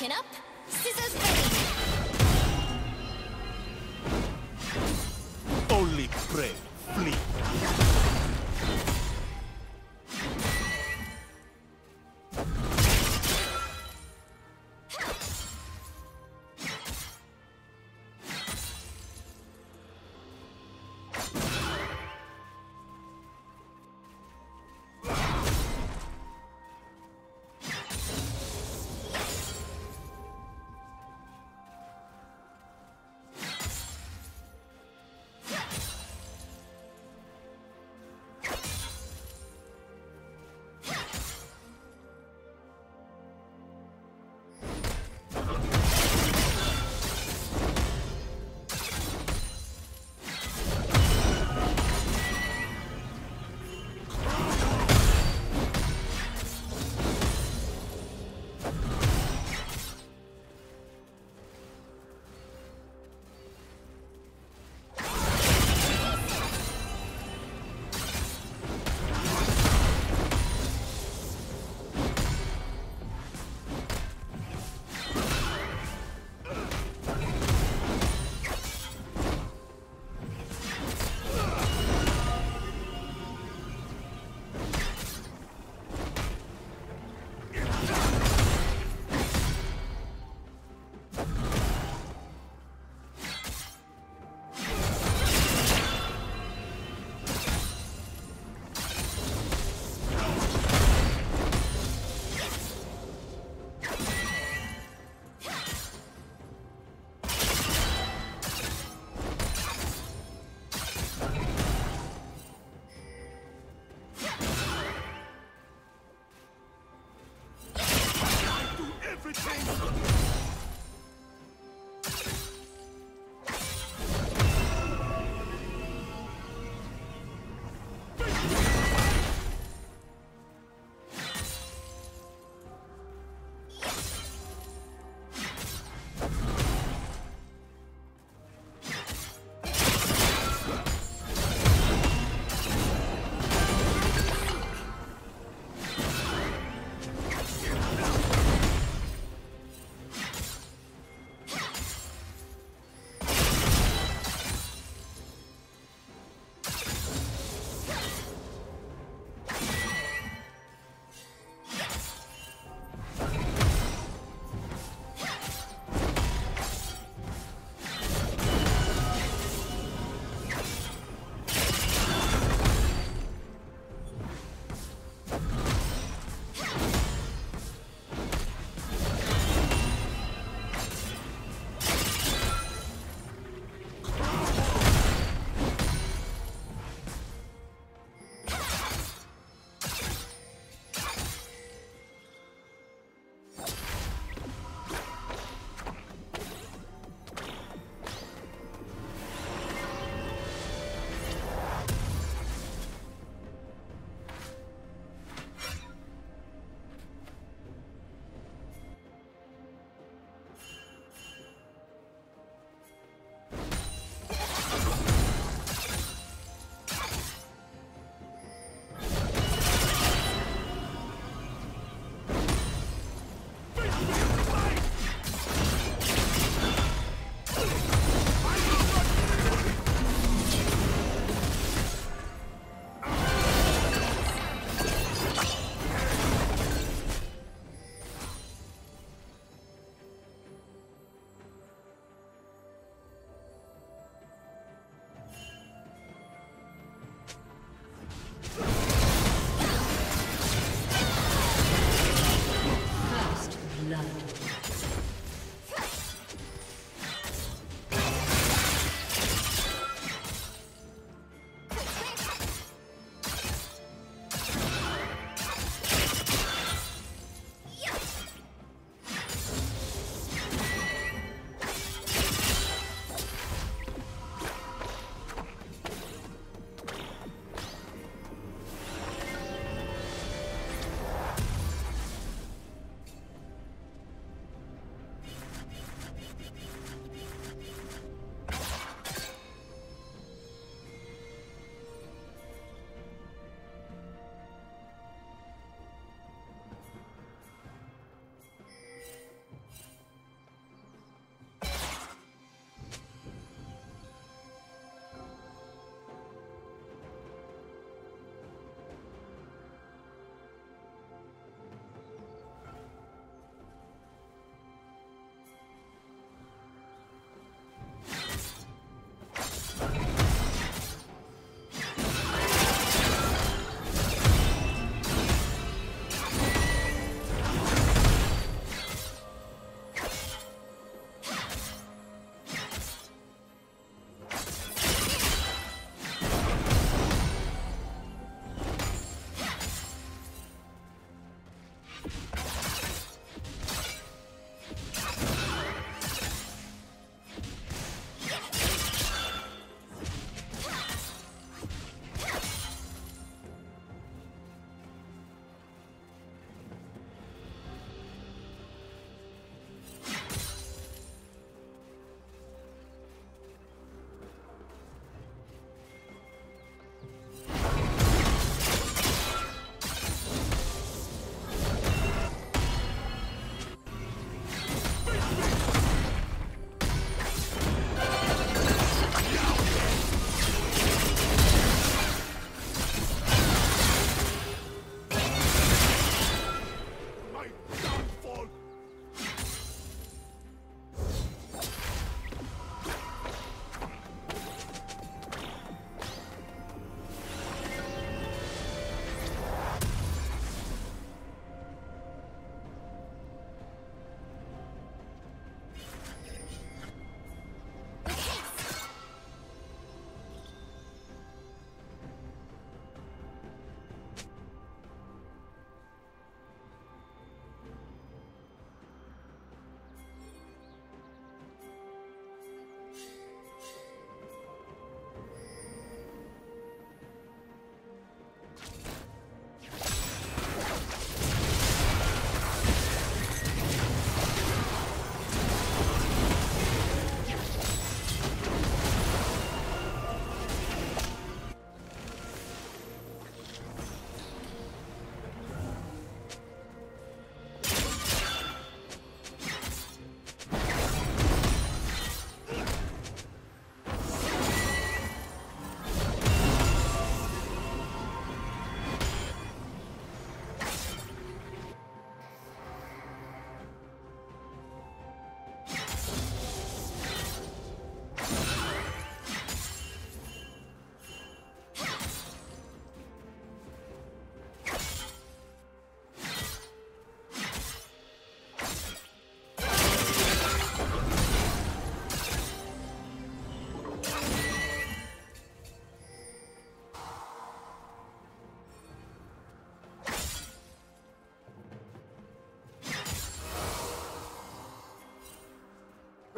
Chin up, scissors ready.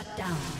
Shut down.